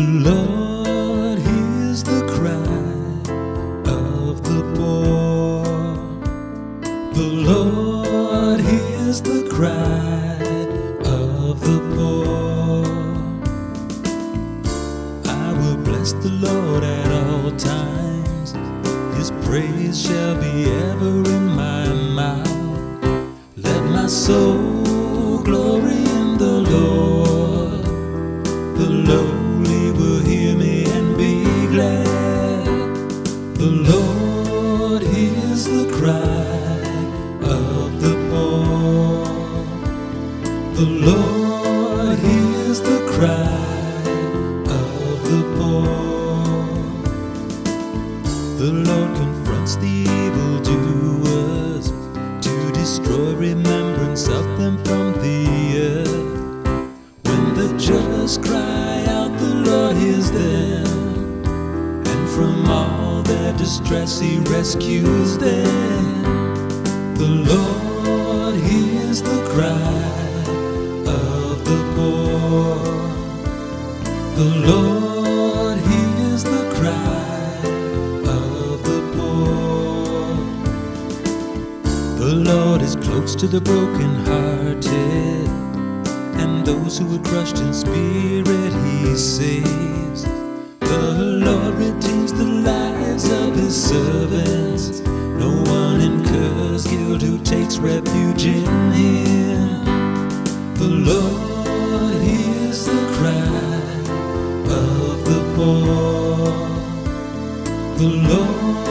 The Lord hears the cry of the poor. The Lord hears the cry of the poor. I will bless the Lord at all times. His praise shall be ever in my mouth. Let my soul Lord hears the cry of the poor. The Lord hears the cry of the poor. The Lord confronts the evildoers to destroy remembrance of them from the earth. When the just cry out, the Lord hears them, and from all their distress He rescues them. The Lord hears the cry of the poor. The Lord hears the cry of the poor. The Lord is close to the brokenhearted, and those who are crushed in spirit He saves. The Lord redeems the of His servants. No one incurs guilt who takes refuge in Him. The Lord hears the cry of the poor. The Lord